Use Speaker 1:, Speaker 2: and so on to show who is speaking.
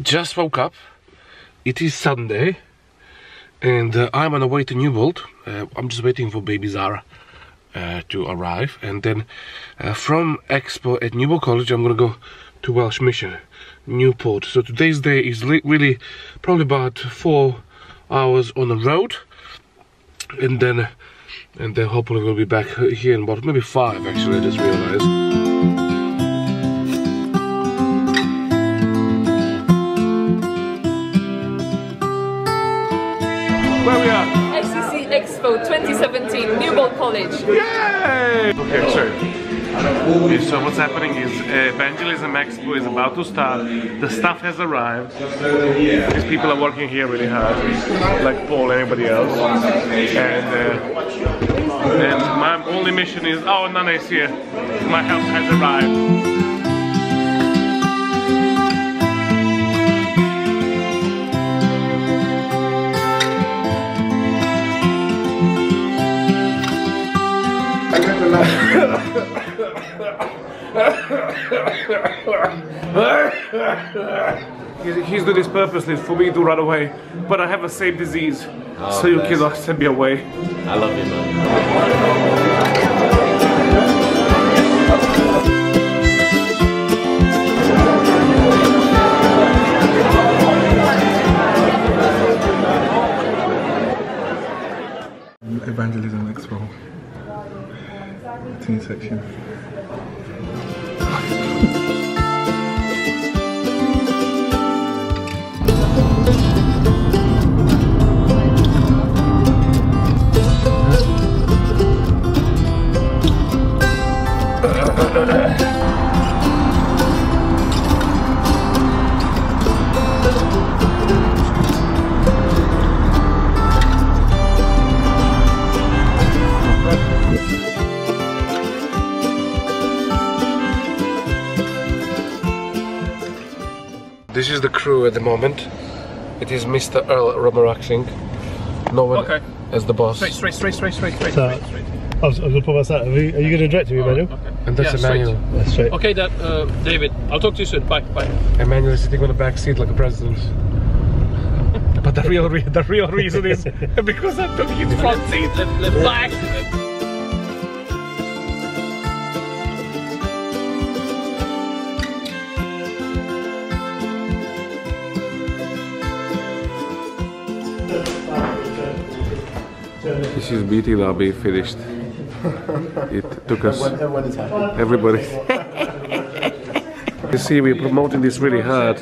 Speaker 1: just woke up. It is Sunday, and uh, I'm on the way to Newbold. Uh, I'm just waiting for baby Zara uh, to arrive, and then uh, from Expo at Newbold College, I'm gonna go to Welsh Mission, Newport. So today's day is really probably about four hours on the road, and then and then hopefully we'll be back here in about maybe five. Actually, I just realized.
Speaker 2: Expo 2017, Newbold College.
Speaker 1: Yay! Okay, so, so what's happening is uh, Evangelism Expo is about to start. The staff has arrived. These people are working here really hard, like Paul and everybody else. And, uh, and my only mission is, oh, Nana is here. My help has arrived. He's, he's doing this purposely for me to run away, but I have the same disease, oh, so you
Speaker 3: bless.
Speaker 1: cannot send me away.
Speaker 3: I love you, man.
Speaker 4: Evangelism Expo. Teen section.
Speaker 1: This is the crew at the moment. It is Mr. Earl Romeraxing. No one
Speaker 5: Okay.
Speaker 1: as the boss.
Speaker 5: Straight, straight, straight, straight, straight, straight,
Speaker 6: So-
Speaker 5: straight, straight.
Speaker 6: I was, I was going to put that. Are, we, are you going to direct me, Emmanuel?
Speaker 5: Okay.
Speaker 1: And that's
Speaker 5: Yeah, straight.
Speaker 6: That's straight.
Speaker 5: Okay, that uh, David. I'll talk to you soon. Bye, bye.
Speaker 1: Emmanuel is sitting on the back seat like a president. but the real, re- the real reason is because I took his front seat.
Speaker 5: Left, left back.
Speaker 1: This is BT Lobby finished. It took us everybody. you see, we're promoting this really hard.